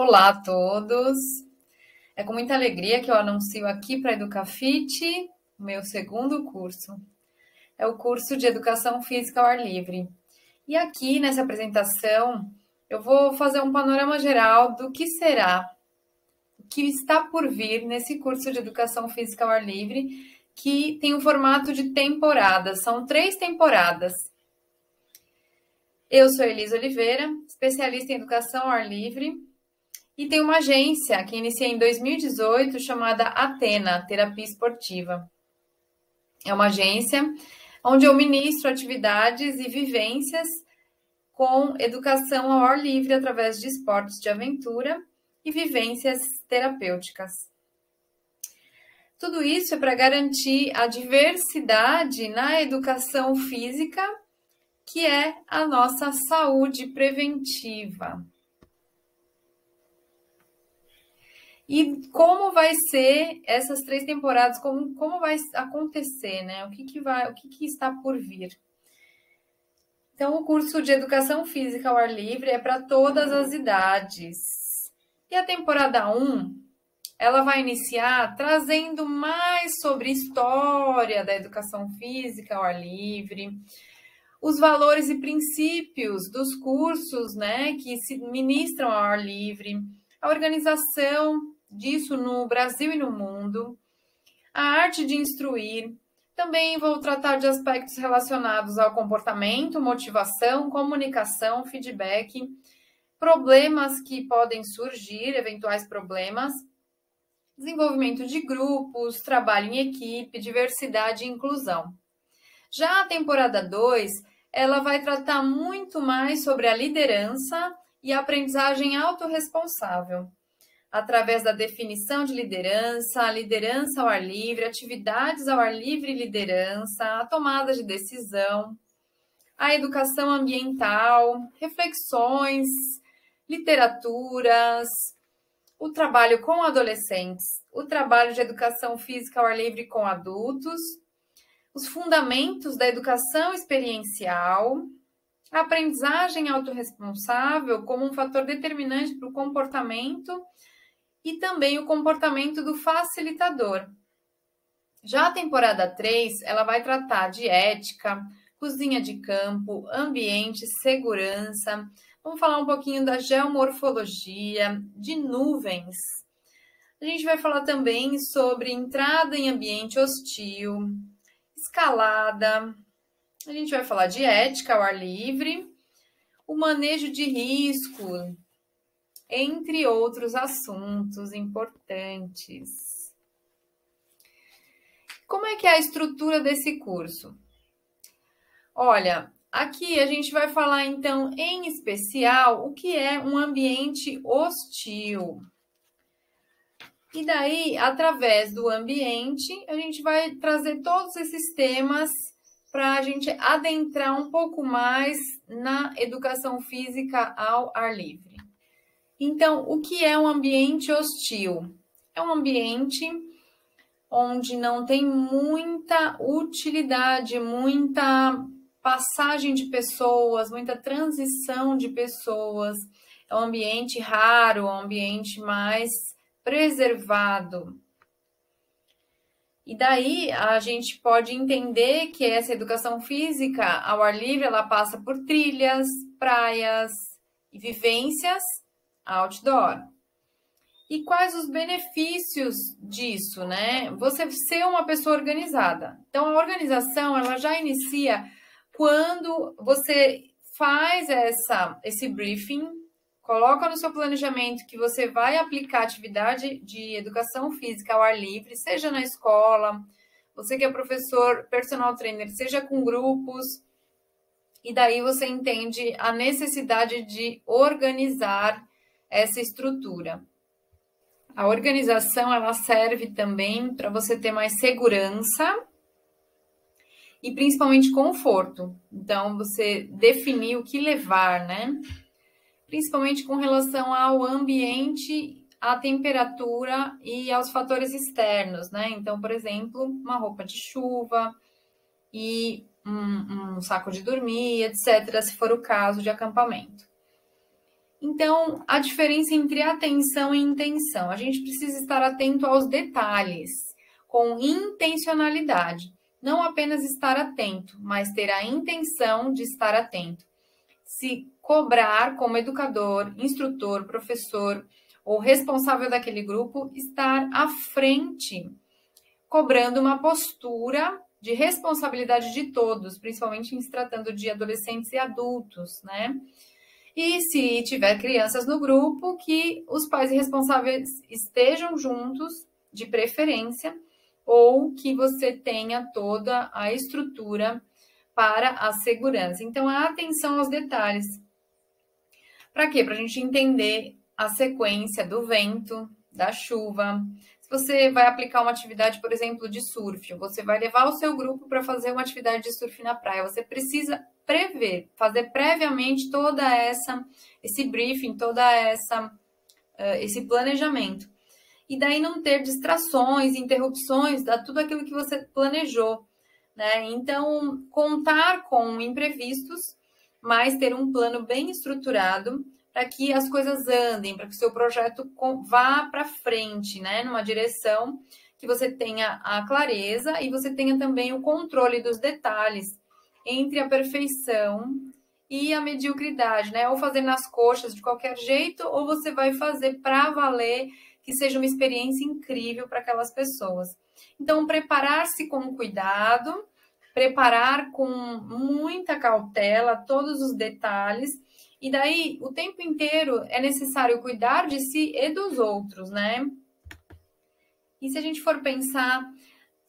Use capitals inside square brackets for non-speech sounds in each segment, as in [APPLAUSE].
Olá a todos! É com muita alegria que eu anuncio aqui para a Educafit o meu segundo curso. É o curso de Educação Física ao Ar Livre. E aqui nessa apresentação eu vou fazer um panorama geral do que será, o que está por vir nesse curso de Educação Física ao Ar Livre, que tem o formato de temporadas. São três temporadas. Eu sou Elisa Oliveira, especialista em educação ao ar livre e tem uma agência que iniciei em 2018 chamada Atena Terapia Esportiva. É uma agência onde eu ministro atividades e vivências com educação ao ar livre através de esportes de aventura e vivências terapêuticas. Tudo isso é para garantir a diversidade na educação física, que é a nossa saúde preventiva. E como vai ser essas três temporadas? Como, como vai acontecer, né? O que, que vai, o que, que está por vir? Então, o curso de Educação Física ao Ar Livre é para todas as idades. E a temporada 1, ela vai iniciar trazendo mais sobre história da educação física ao ar livre, os valores e princípios dos cursos, né, que se ministram ao ar livre, a organização disso no Brasil e no mundo, a arte de instruir. Também vou tratar de aspectos relacionados ao comportamento, motivação, comunicação, feedback, problemas que podem surgir, eventuais problemas, desenvolvimento de grupos, trabalho em equipe, diversidade e inclusão. Já a temporada 2, ela vai tratar muito mais sobre a liderança e a aprendizagem autorresponsável através da definição de liderança, liderança ao ar livre, atividades ao ar livre e liderança, a tomada de decisão, a educação ambiental, reflexões, literaturas, o trabalho com adolescentes, o trabalho de educação física ao ar livre com adultos, os fundamentos da educação experiencial, a aprendizagem autorresponsável como um fator determinante para o comportamento e também o comportamento do facilitador. Já a temporada 3, ela vai tratar de ética, cozinha de campo, ambiente, segurança. Vamos falar um pouquinho da geomorfologia, de nuvens. A gente vai falar também sobre entrada em ambiente hostil, escalada. A gente vai falar de ética ao ar livre, o manejo de risco, entre outros assuntos importantes. Como é que é a estrutura desse curso? Olha, aqui a gente vai falar então em especial o que é um ambiente hostil. E daí, através do ambiente, a gente vai trazer todos esses temas para a gente adentrar um pouco mais na educação física ao ar livre. Então, o que é um ambiente hostil? É um ambiente onde não tem muita utilidade, muita passagem de pessoas, muita transição de pessoas. É um ambiente raro, um ambiente mais preservado. E daí a gente pode entender que essa educação física ao ar livre ela passa por trilhas, praias e vivências outdoor. E quais os benefícios disso, né? Você ser uma pessoa organizada. Então, a organização, ela já inicia quando você faz essa, esse briefing, coloca no seu planejamento que você vai aplicar atividade de educação física ao ar livre, seja na escola, você que é professor, personal trainer, seja com grupos, e daí você entende a necessidade de organizar essa estrutura. A organização ela serve também para você ter mais segurança e principalmente conforto. Então, você definir o que levar, né? Principalmente com relação ao ambiente, à temperatura e aos fatores externos, né? Então, por exemplo, uma roupa de chuva e um, um saco de dormir, etc., se for o caso de acampamento. Então, a diferença entre atenção e intenção. A gente precisa estar atento aos detalhes, com intencionalidade. Não apenas estar atento, mas ter a intenção de estar atento. Se cobrar como educador, instrutor, professor ou responsável daquele grupo, estar à frente, cobrando uma postura de responsabilidade de todos, principalmente em se tratando de adolescentes e adultos, né? E se tiver crianças no grupo, que os pais responsáveis estejam juntos, de preferência, ou que você tenha toda a estrutura para a segurança. Então, atenção aos detalhes. Para quê? Para a gente entender a sequência do vento, da chuva, se você vai aplicar uma atividade, por exemplo, de surf, você vai levar o seu grupo para fazer uma atividade de surf na praia, você precisa prever, fazer previamente toda essa esse briefing, toda essa uh, esse planejamento. E daí não ter distrações, interrupções da tudo aquilo que você planejou, né? Então, contar com imprevistos, mas ter um plano bem estruturado para que as coisas andem, para que o seu projeto vá para frente, né, numa direção que você tenha a clareza e você tenha também o controle dos detalhes entre a perfeição e a mediocridade, né? Ou fazer nas coxas de qualquer jeito, ou você vai fazer para valer que seja uma experiência incrível para aquelas pessoas. Então, preparar-se com cuidado, preparar com muita cautela todos os detalhes e daí, o tempo inteiro é necessário cuidar de si e dos outros, né? E se a gente for pensar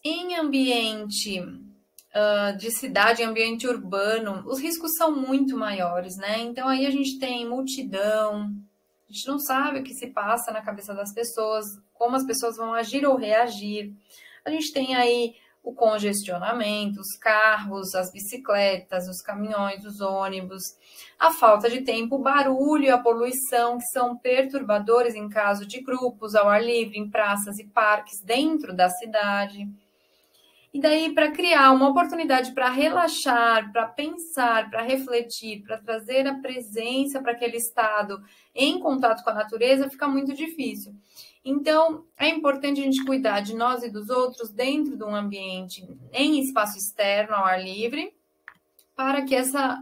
em ambiente uh, de cidade, ambiente urbano, os riscos são muito maiores, né? Então aí a gente tem multidão, a gente não sabe o que se passa na cabeça das pessoas, como as pessoas vão agir ou reagir. A gente tem aí o congestionamento, os carros, as bicicletas, os caminhões, os ônibus, a falta de tempo, o barulho a poluição, que são perturbadores em caso de grupos ao ar livre, em praças e parques dentro da cidade. E daí, para criar uma oportunidade para relaxar, para pensar, para refletir, para trazer a presença para aquele estado em contato com a natureza, fica muito difícil. Então, é importante a gente cuidar de nós e dos outros dentro de um ambiente em espaço externo, ao ar livre, para que essa,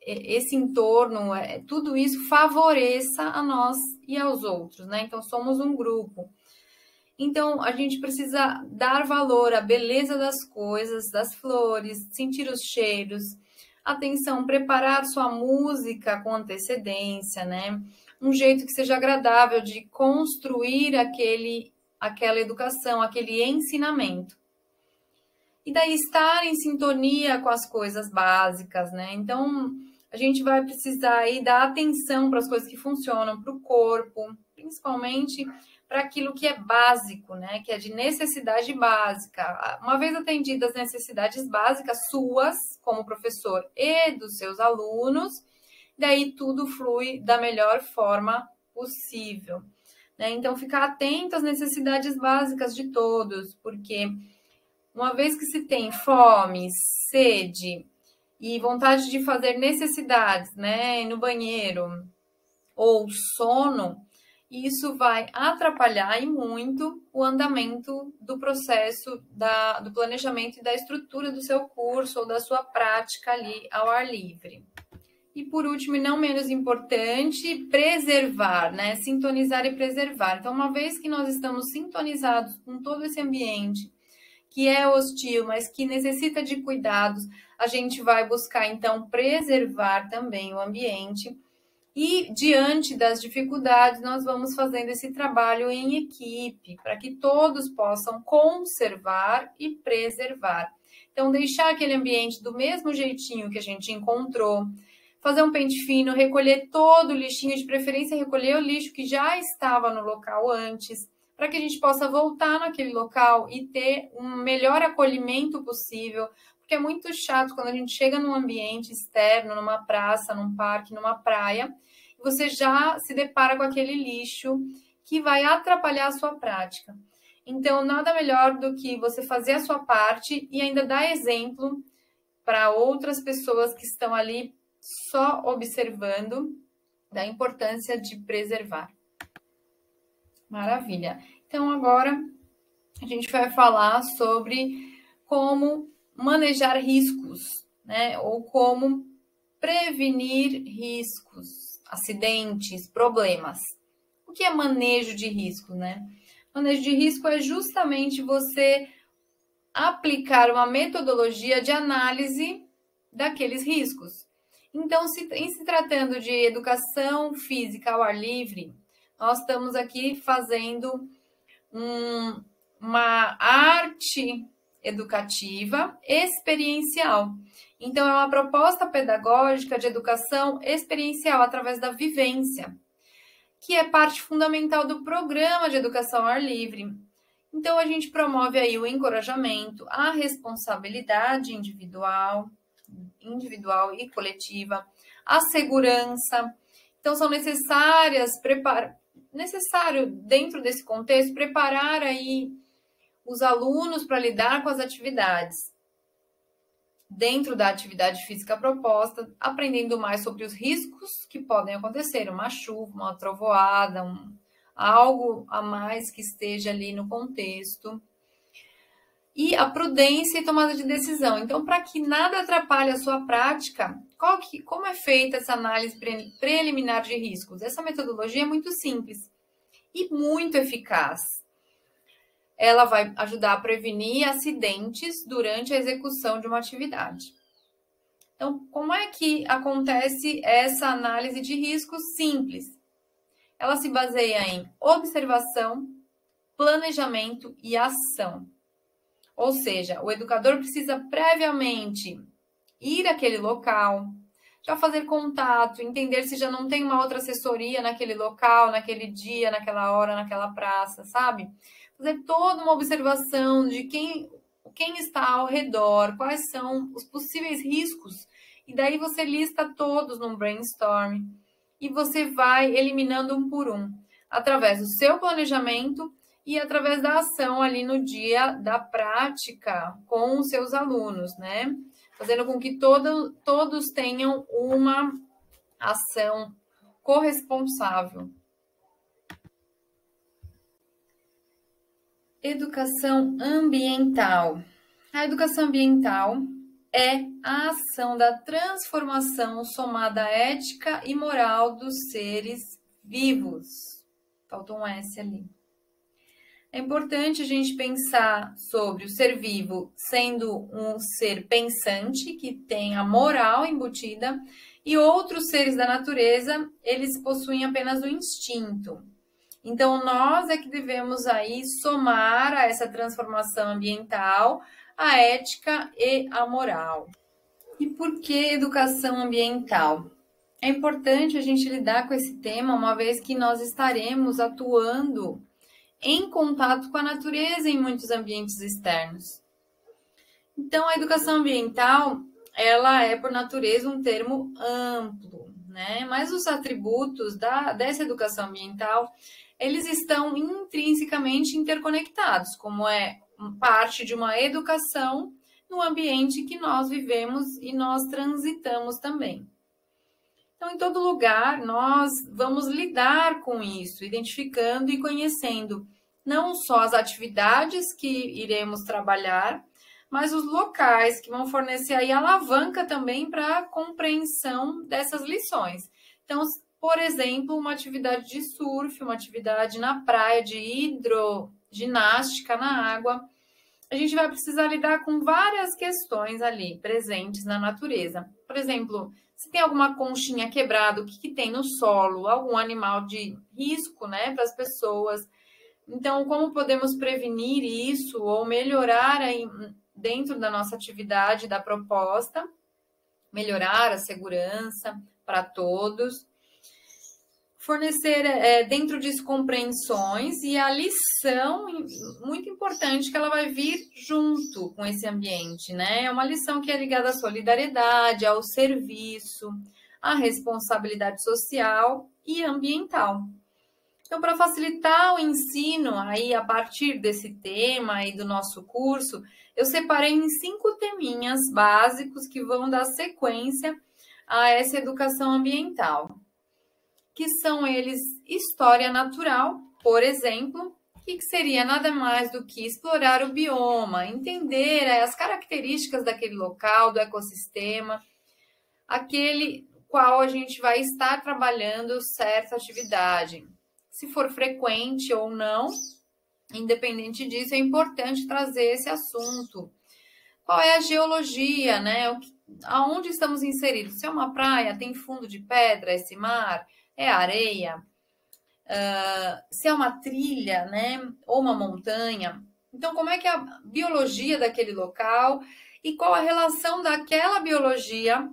esse entorno, é, tudo isso favoreça a nós e aos outros, né? Então, somos um grupo. Então, a gente precisa dar valor à beleza das coisas, das flores, sentir os cheiros. Atenção, preparar sua música com antecedência, né? um jeito que seja agradável de construir aquele, aquela educação, aquele ensinamento. E daí estar em sintonia com as coisas básicas, né? Então, a gente vai precisar aí dar atenção para as coisas que funcionam para o corpo, principalmente para aquilo que é básico, né? Que é de necessidade básica. Uma vez atendidas as necessidades básicas suas, como professor, e dos seus alunos, daí tudo flui da melhor forma possível. Né? Então, ficar atento às necessidades básicas de todos, porque uma vez que se tem fome, sede e vontade de fazer necessidades, né, no banheiro ou sono, isso vai atrapalhar e muito o andamento do processo da, do planejamento e da estrutura do seu curso ou da sua prática ali ao ar livre. E por último, e não menos importante, preservar, né? Sintonizar e preservar. Então, uma vez que nós estamos sintonizados com todo esse ambiente que é hostil, mas que necessita de cuidados, a gente vai buscar então preservar também o ambiente. E diante das dificuldades, nós vamos fazendo esse trabalho em equipe, para que todos possam conservar e preservar. Então, deixar aquele ambiente do mesmo jeitinho que a gente encontrou, fazer um pente fino, recolher todo o lixinho, de preferência recolher o lixo que já estava no local antes, para que a gente possa voltar naquele local e ter um melhor acolhimento possível, porque é muito chato quando a gente chega num ambiente externo, numa praça, num parque, numa praia, e você já se depara com aquele lixo que vai atrapalhar a sua prática. Então, nada melhor do que você fazer a sua parte e ainda dar exemplo para outras pessoas que estão ali só observando da importância de preservar. Maravilha. Então agora a gente vai falar sobre como manejar riscos, né? Ou como prevenir riscos, acidentes, problemas. O que é manejo de risco, né? Manejo de risco é justamente você aplicar uma metodologia de análise daqueles riscos. Então, se, em se tratando de educação física ao ar livre, nós estamos aqui fazendo um, uma arte educativa experiencial. Então, é uma proposta pedagógica de educação experiencial através da vivência, que é parte fundamental do programa de educação ao ar livre. Então, a gente promove aí o encorajamento, a responsabilidade individual, individual e coletiva, a segurança. Então, são necessárias prepar necessário dentro desse contexto preparar aí os alunos para lidar com as atividades dentro da atividade física proposta, aprendendo mais sobre os riscos que podem acontecer, uma chuva, uma trovoada, um, algo a mais que esteja ali no contexto. E a prudência e tomada de decisão. Então, para que nada atrapalhe a sua prática, que, como é feita essa análise pre, preliminar de riscos? Essa metodologia é muito simples e muito eficaz. Ela vai ajudar a prevenir acidentes durante a execução de uma atividade. Então, como é que acontece essa análise de riscos simples? ela se baseia em observação, planejamento e ação. Ou seja, o educador precisa previamente ir àquele local, já fazer contato, entender se já não tem uma outra assessoria naquele local, naquele dia, naquela hora, naquela praça, sabe? Fazer toda uma observação de quem, quem está ao redor, quais são os possíveis riscos, e daí você lista todos num brainstorm e você vai eliminando um por um, através do seu planejamento e através da ação ali no dia da prática com os seus alunos, né? Fazendo com que todo, todos tenham uma ação corresponsável. Educação ambiental. A educação ambiental é a ação da transformação somada à ética e moral dos seres vivos. Faltou um S ali. É importante a gente pensar sobre o ser vivo sendo um ser pensante, que tem a moral embutida, e outros seres da natureza, eles possuem apenas o instinto. Então, nós é que devemos aí somar a essa transformação ambiental a ética e a moral. E por que educação ambiental? É importante a gente lidar com esse tema, uma vez que nós estaremos atuando em contato com a natureza em muitos ambientes externos. Então, a educação ambiental, ela é por natureza um termo amplo, né? Mas os atributos da, dessa educação ambiental, eles estão intrinsecamente interconectados, como é parte de uma educação no ambiente que nós vivemos e nós transitamos também. Então, em todo lugar, nós vamos lidar com isso, identificando e conhecendo não só as atividades que iremos trabalhar, mas os locais que vão fornecer aí alavanca também para a compreensão dessas lições. Então, por exemplo, uma atividade de surf, uma atividade na praia de hidroginástica na água, a gente vai precisar lidar com várias questões ali presentes na natureza. Por exemplo, se tem alguma conchinha quebrada, o que, que tem no solo, algum animal de risco, né, para as pessoas. Então, como podemos prevenir isso ou melhorar aí dentro da nossa atividade, da proposta, melhorar a segurança para todos fornecer é, dentro disso compreensões e a lição muito importante que ela vai vir junto com esse ambiente, né? É uma lição que é ligada à solidariedade, ao serviço, à responsabilidade social e ambiental. Então, para facilitar o ensino aí a partir desse tema e do nosso curso, eu separei em cinco teminhas básicos que vão dar sequência a essa educação ambiental. Que são eles história natural, por exemplo, que seria nada mais do que explorar o bioma, entender é, as características daquele local, do ecossistema, aquele qual a gente vai estar trabalhando certa atividade. Se for frequente ou não, independente disso, é importante trazer esse assunto. Qual é a geologia, né? Aonde estamos inseridos? Se é uma praia, tem fundo de pedra esse mar? É areia? uh, se é uma trilha, né, ou uma montanha. Então, como é que é a biologia daquele local e qual a relação daquela biologia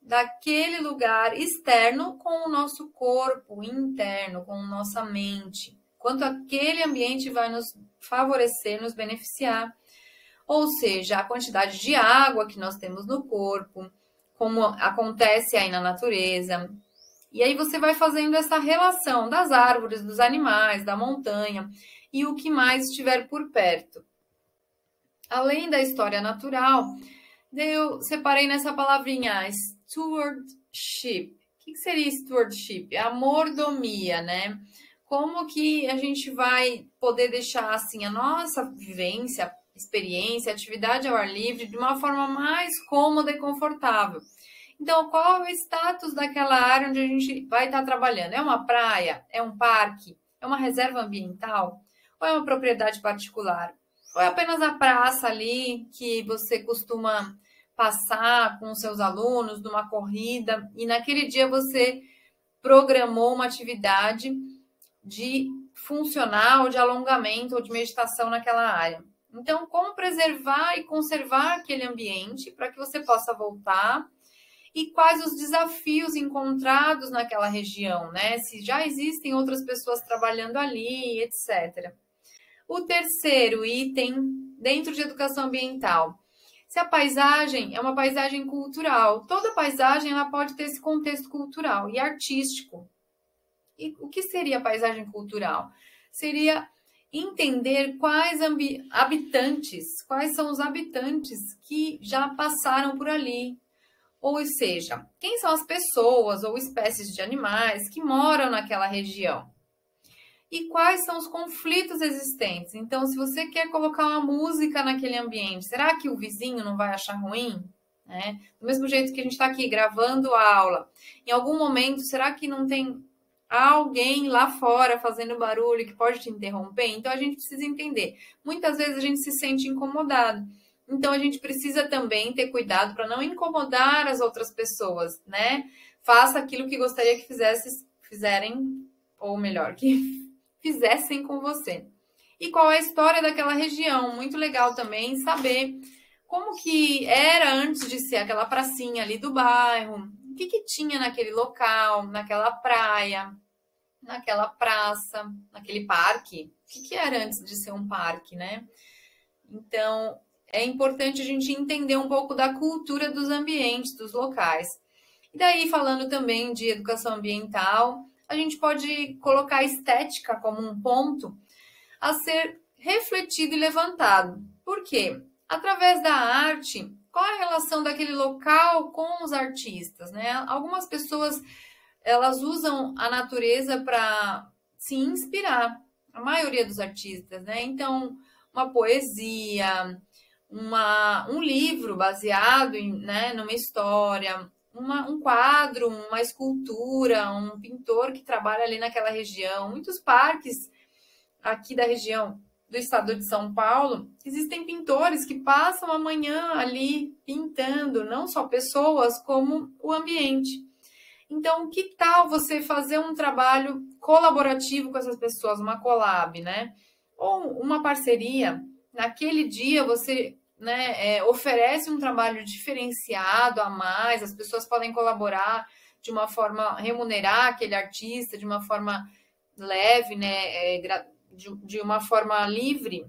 daquele lugar externo com o nosso corpo interno, com nossa mente? Quanto aquele ambiente vai nos favorecer, nos beneficiar. Ou seja, a quantidade de água que nós temos no corpo, como acontece aí na natureza, e aí você vai fazendo essa relação das árvores, dos animais, da montanha e o que mais estiver por perto. Além da história natural, eu separei nessa palavrinha stewardship. O que seria stewardship? É a mordomia, né? Como que a gente vai poder deixar assim a nossa vivência, experiência, atividade ao ar livre de uma forma mais cômoda e confortável. Então, qual é o status daquela área onde a gente vai estar trabalhando? É uma praia? É um parque? É uma reserva ambiental? Ou é uma propriedade particular? Ou é apenas a praça ali que você costuma passar com seus alunos numa corrida e naquele dia você programou uma atividade de funcional, de alongamento ou de meditação naquela área. Então, como preservar e conservar aquele ambiente para que você possa voltar e quais os desafios encontrados naquela região, né? Se já existem outras pessoas trabalhando ali, etc. O terceiro item, dentro de educação ambiental, se a paisagem é uma paisagem cultural, toda paisagem ela pode ter esse contexto cultural e artístico. E o que seria paisagem cultural? Seria entender quais habitantes, quais são os habitantes que já passaram por ali, ou seja, quem são as pessoas ou espécies de animais que moram naquela região? E quais são os conflitos existentes? Então, se você quer colocar uma música naquele ambiente, será que o vizinho não vai achar ruim? Né? Do mesmo jeito que a gente está aqui gravando a aula, em algum momento, será que não tem alguém lá fora fazendo barulho que pode te interromper? Então, a gente precisa entender. Muitas vezes a gente se sente incomodado. Então a gente precisa também ter cuidado para não incomodar as outras pessoas, né? Faça aquilo que gostaria que fizesse, fizerem, ou melhor, que [LAUGHS] fizessem com você. E qual é a história daquela região? Muito legal também saber como que era antes de ser aquela pracinha ali do bairro, o que, que tinha naquele local, naquela praia, naquela praça, naquele parque. O que, que era antes de ser um parque, né? Então, é importante a gente entender um pouco da cultura dos ambientes, dos locais. E daí, falando também de educação ambiental, a gente pode colocar a estética como um ponto a ser refletido e levantado. Por quê? Através da arte, qual a relação daquele local com os artistas, né? Algumas pessoas elas usam a natureza para se inspirar. A maioria dos artistas, né? Então, uma poesia, uma, um livro baseado em, né, numa história, uma, um quadro, uma escultura, um pintor que trabalha ali naquela região. Muitos parques aqui da região do estado de São Paulo, existem pintores que passam a manhã ali pintando, não só pessoas, como o ambiente. Então, que tal você fazer um trabalho colaborativo com essas pessoas, uma collab, né? Ou uma parceria. Naquele dia você né, é, oferece um trabalho diferenciado a mais, as pessoas podem colaborar de uma forma, remunerar aquele artista de uma forma leve, né, é, de, de uma forma livre.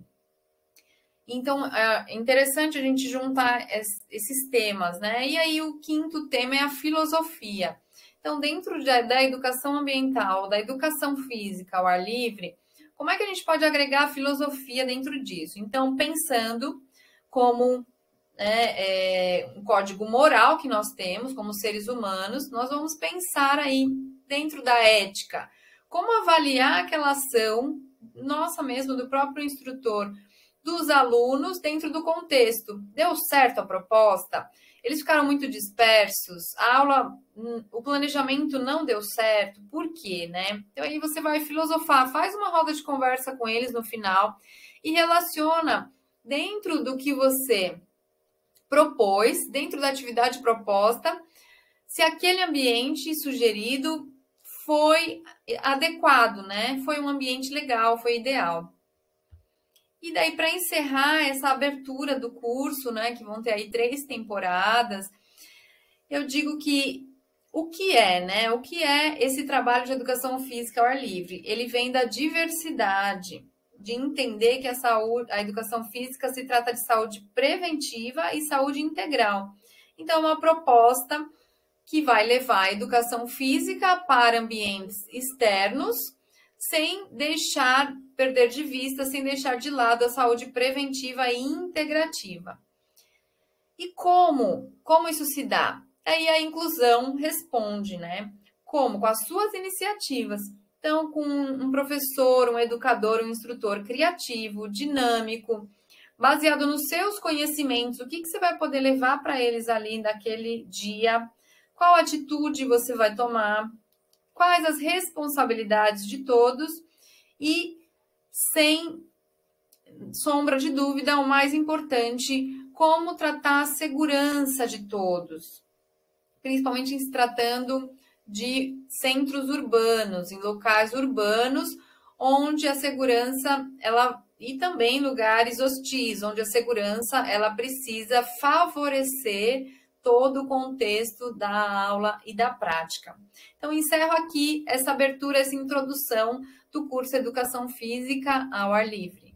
Então, é interessante a gente juntar esses temas, né? E aí, o quinto tema é a filosofia. Então, dentro da educação ambiental, da educação física ao ar livre, como é que a gente pode agregar filosofia dentro disso? Então, pensando como né, é, um código moral que nós temos como seres humanos, nós vamos pensar aí dentro da ética. Como avaliar aquela ação, nossa mesmo, do próprio instrutor, dos alunos dentro do contexto. Deu certo a proposta? Eles ficaram muito dispersos, a aula, hum, o planejamento não deu certo, por quê, né? Então aí você vai filosofar, faz uma roda de conversa com eles no final e relaciona dentro do que você propôs, dentro da atividade proposta, se aquele ambiente sugerido foi adequado, né? Foi um ambiente legal, foi ideal. E daí, para encerrar essa abertura do curso, né, que vão ter aí três temporadas, eu digo que o que é, né? O que é esse trabalho de educação física ao ar livre? Ele vem da diversidade, de entender que a saúde, a educação física se trata de saúde preventiva e saúde integral. Então, é uma proposta que vai levar a educação física para ambientes externos, sem deixar perder de vista, sem deixar de lado a saúde preventiva e integrativa. E como? Como isso se dá? Aí a inclusão responde, né? Como? Com as suas iniciativas. Então, com um professor, um educador, um instrutor criativo, dinâmico, baseado nos seus conhecimentos, o que, que você vai poder levar para eles ali naquele dia, qual atitude você vai tomar, quais as responsabilidades de todos e sem sombra de dúvida, o mais importante, como tratar a segurança de todos, principalmente se tratando de centros urbanos, em locais urbanos, onde a segurança ela e também lugares hostis, onde a segurança ela precisa favorecer todo o contexto da aula e da prática. Então encerro aqui essa abertura, essa introdução do curso Educação Física ao ar livre.